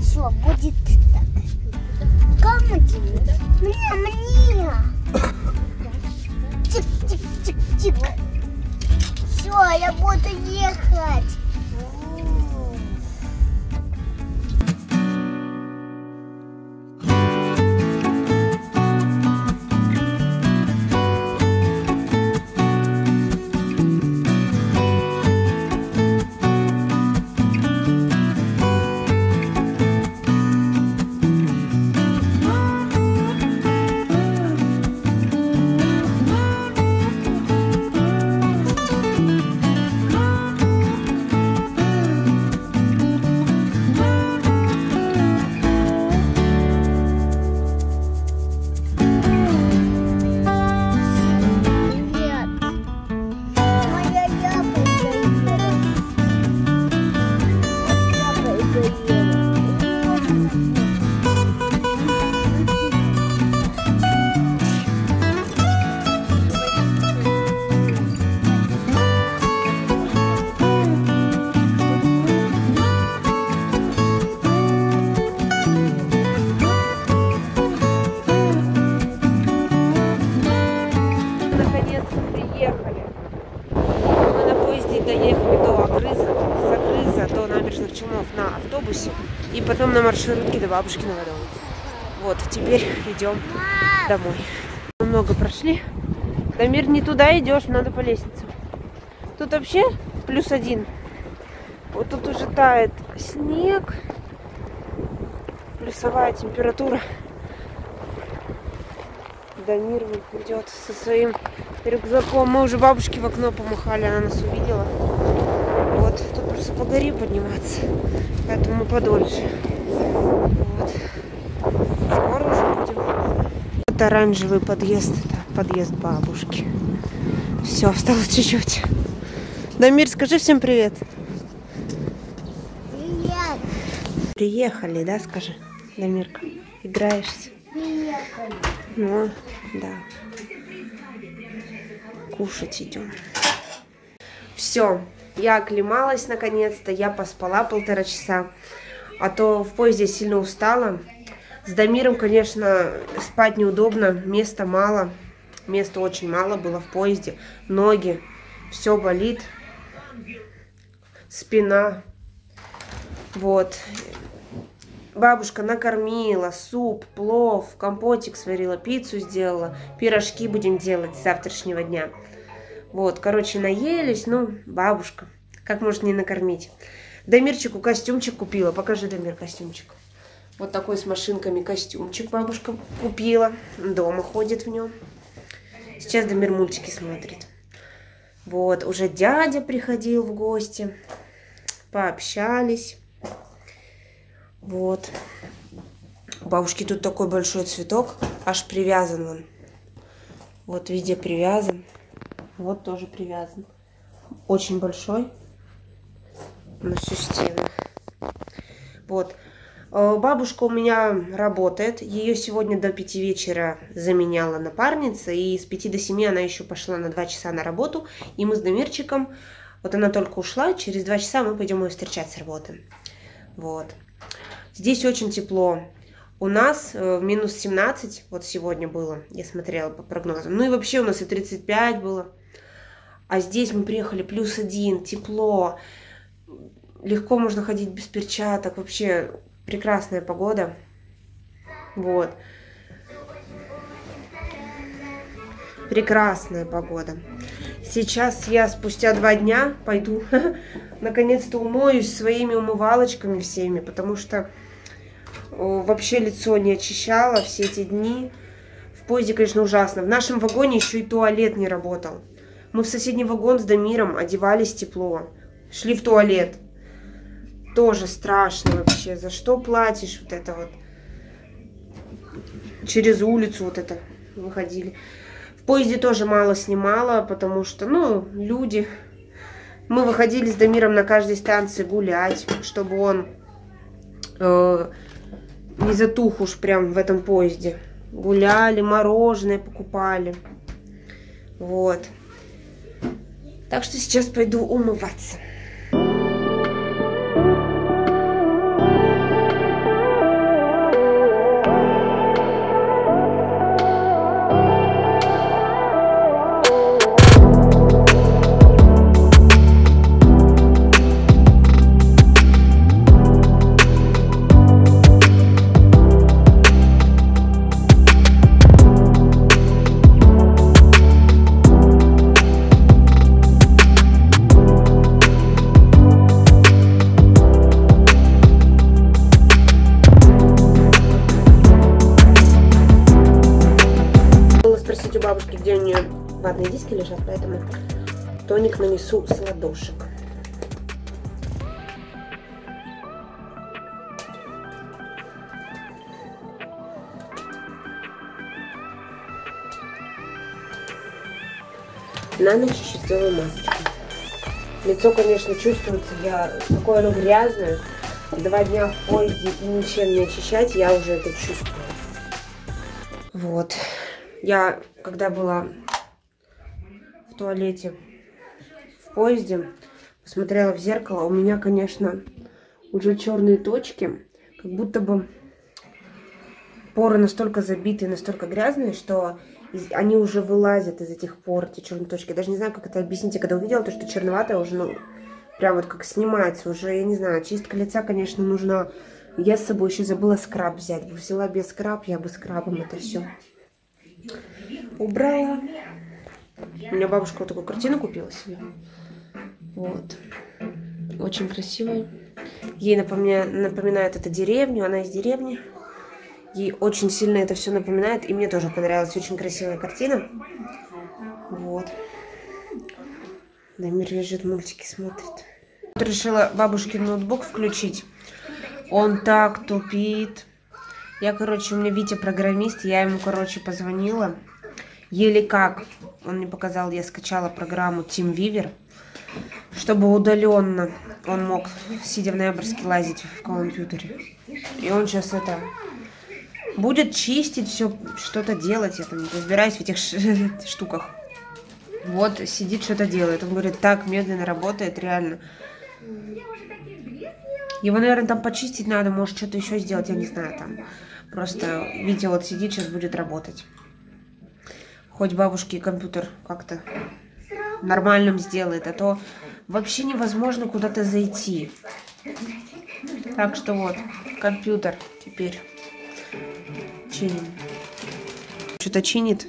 Все, будет так. Тебе? Мне, мне. Чик-чик-чик-чик. Все, я буду ехать. Челнов на автобусе и потом на маршрутке до бабушкиного дома. Вот, теперь идем домой. Много прошли. Дамир, не туда идешь, надо по лестнице. Тут вообще плюс один. Вот тут уже тает снег. Плюсовая температура. Дамир идет со своим рюкзаком. Мы уже бабушке в окно помахали, она нас увидела. Вот, тут просто по горе подниматься, поэтому подольше. Вот. Скоро уже будем. Вот оранжевый подъезд, это подъезд бабушки. Все, осталось чуть-чуть. Дамир, скажи всем привет. Привет. Приехали, да, скажи, Дамирка? Играешься? Приехали. Ну, да. Кушать идем. Все, я оклемалась наконец-то, я поспала полтора часа, а то в поезде сильно устала. С Дамиром, конечно, спать неудобно, места мало, места очень мало было в поезде, ноги, все болит, спина, вот. Бабушка накормила, суп, плов, компотик сварила, пиццу сделала, пирожки будем делать с завтрашнего дня. Вот, короче, наелись, ну, бабушка, как может не накормить. Дамирчику костюмчик купила, покажи, Дамир, костюмчик. Вот такой с машинками костюмчик бабушка купила, дома ходит в нем. Сейчас Дамир мультики смотрит. Вот, уже дядя приходил в гости, пообщались. Вот. У бабушки тут такой большой цветок, аж привязан он. Вот везде привязан. Вот тоже привязан. Очень большой. На всю стену. Вот. Э, Бабушка у меня работает. Ее сегодня до 5 вечера заменяла напарница. И с 5 до 7 она еще пошла на 2 часа на работу. И мы с Дамирчиком, вот она только ушла, через 2 часа мы пойдем ее встречать с работы. Вот. Здесь очень тепло. У нас э, минус 17, вот сегодня было, я смотрела по прогнозам. Ну и вообще у нас и 35 было. А здесь мы приехали плюс один, тепло. Легко можно ходить без перчаток. Вообще прекрасная погода. Вот. Прекрасная погода. Сейчас я спустя два дня пойду, наконец-то умоюсь своими умывалочками всеми, потому что вообще лицо не очищала все эти дни. В поезде, конечно, ужасно. В нашем вагоне еще и туалет не работал. Мы в соседний вагон с Дамиром одевались тепло. Шли в туалет. Тоже страшно вообще. За что платишь вот это вот? Через улицу вот это выходили. В поезде тоже мало снимала, потому что, ну, люди. Мы выходили с Дамиром на каждой станции гулять, чтобы он э, не затух уж прям в этом поезде. Гуляли, мороженое покупали. Вот. Так что сейчас пойду умываться. Спросить у бабушки, где у нее ватные диски лежат, поэтому тоник нанесу с ладошек. На ночь еще сделаю масочку. Лицо, конечно, чувствуется, я такое оно грязное. Два дня в поезде и ничем не очищать, я уже это чувствую. Вот. Я, когда была в туалете в поезде, посмотрела в зеркало, у меня, конечно, уже черные точки, как будто бы поры настолько забитые, настолько грязные, что они уже вылазят из этих пор, эти черные точки. Я даже не знаю, как это объяснить. Я когда увидела то, что черноватое уже, ну, прям вот как снимается, уже, я не знаю, чистка лица, конечно, нужна. Я с собой еще забыла скраб взять. Взяла без скраб, я бы скрабом это все убрала. У меня бабушка вот такую картину купила себе. Вот. Очень красивая. Ей напомня... напоминает это деревню, она из деревни. Ей очень сильно это все напоминает, и мне тоже понравилась очень красивая картина. Вот. Дамир лежит, мультики смотрит. Вот Решила бабушкин ноутбук включить. Он так тупит. Я, короче, у меня Витя программист, я ему, короче, позвонила. Еле как. Он мне показал, я скачала программу TeamViewer, чтобы удаленно он мог, сидя в ноябрьске, лазить в компьютере. И он сейчас это будет чистить все, что-то делать. Я там разбираюсь в этих штуках. Вот сидит, что-то делает. Он говорит, так медленно работает, реально. Его, наверное, там почистить надо, может, что-то еще сделать, я не знаю, там. Просто Витя вот сидит, сейчас будет работать. Хоть бабушке компьютер как-то нормальным сделает, а то вообще невозможно куда-то зайти. Так что вот, компьютер теперь чиним. Что-то чинит.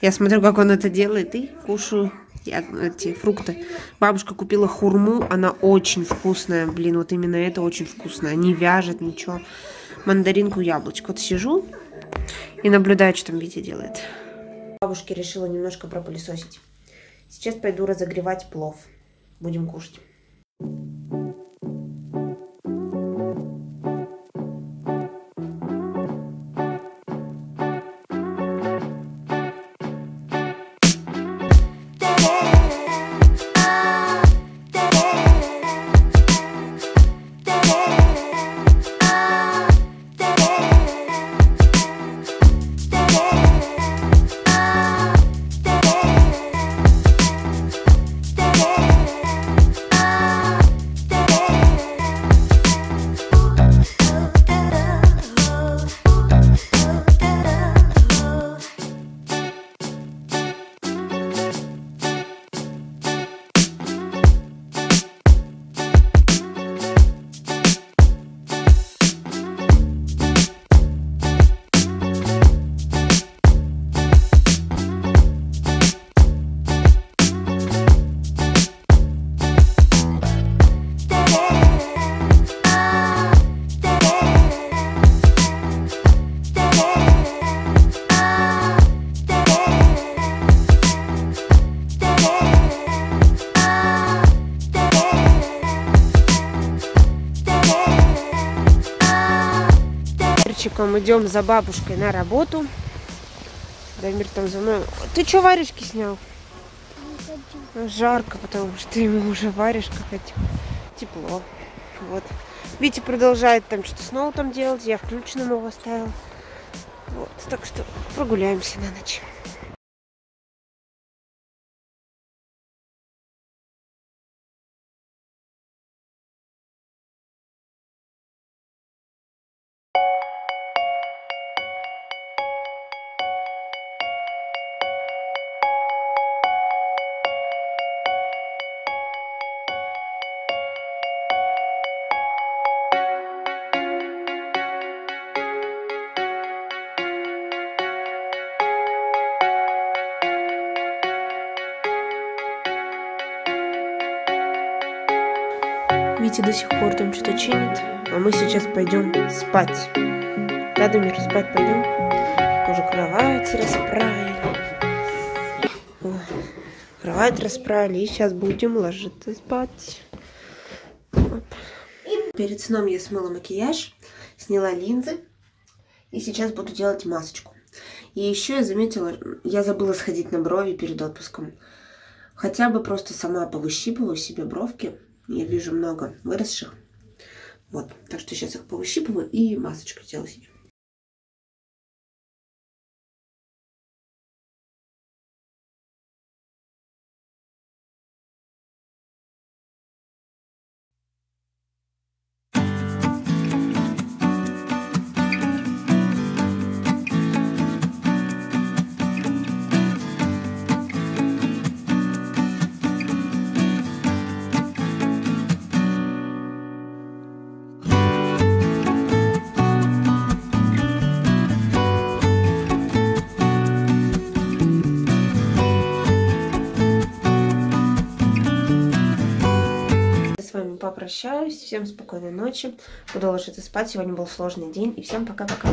Я смотрю, как он это делает, и кушаю я- эти фрукты. Бабушка купила хурму, она очень вкусная. Блин, вот именно это очень вкусное. Не вяжет ничего. Мандаринку, яблочко. Вот сижу и наблюдаю, что там Витя делает. Бабушке решила немножко пропылесосить. Сейчас пойду разогревать плов. Будем кушать. Дамирчиком идем за бабушкой на работу. Дамир там за мной. Ты что варежки снял? Жарко, потому что ему уже варежка хотел. Тепло. Вот. Витя продолжает там что-то с ноутом делать. Я включенным его оставила. Вот. Так что прогуляемся на ночь. Витя до сих пор там что-то чинит. А мы сейчас пойдем спать. Да, Дамир, спать пойдем? Уже кровать расправили. Ой, кровать расправили. И сейчас будем ложиться спать. Перед сном я смыла макияж, сняла линзы. И сейчас буду делать масочку. И еще я заметила, я забыла сходить на брови перед отпуском. Хотя бы просто сама повыщипываю себе бровки. Я вижу много выросших. Вот, так что сейчас их повыщипываю и масочку сделаю себе. Попрощаюсь. Всем спокойной ночи. Буду ложиться спать. Сегодня был сложный день. И всем пока-пока.